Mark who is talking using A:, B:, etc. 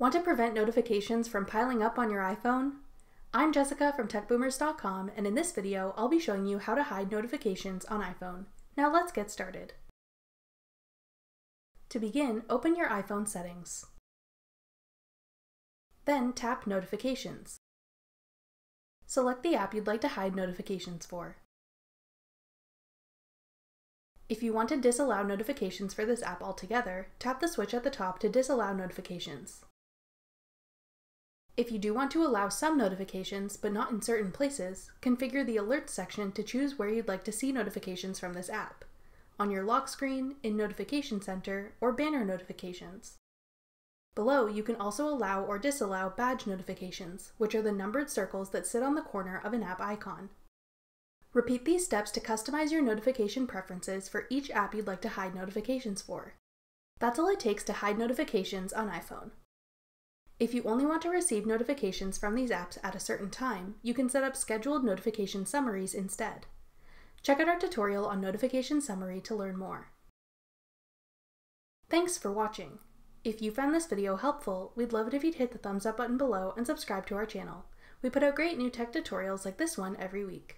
A: Want to prevent notifications from piling up on your iPhone? I'm Jessica from TechBoomers.com and in this video I'll be showing you how to hide notifications on iPhone. Now let's get started. To begin, open your iPhone settings. Then tap Notifications. Select the app you'd like to hide notifications for. If you want to disallow notifications for this app altogether, tap the switch at the top to disallow notifications. If you do want to allow some notifications, but not in certain places, configure the Alerts section to choose where you'd like to see notifications from this app, on your lock screen, in Notification Center, or banner notifications. Below, you can also allow or disallow badge notifications, which are the numbered circles that sit on the corner of an app icon. Repeat these steps to customize your notification preferences for each app you'd like to hide notifications for. That's all it takes to hide notifications on iPhone. If you only want to receive notifications from these apps at a certain time, you can set up scheduled notification summaries instead. Check out our tutorial on notification summary to learn more. Thanks for watching. If you found this video helpful, we'd love it if you'd hit the thumbs up button below and subscribe to our channel. We put out great new tech tutorials like this one every week.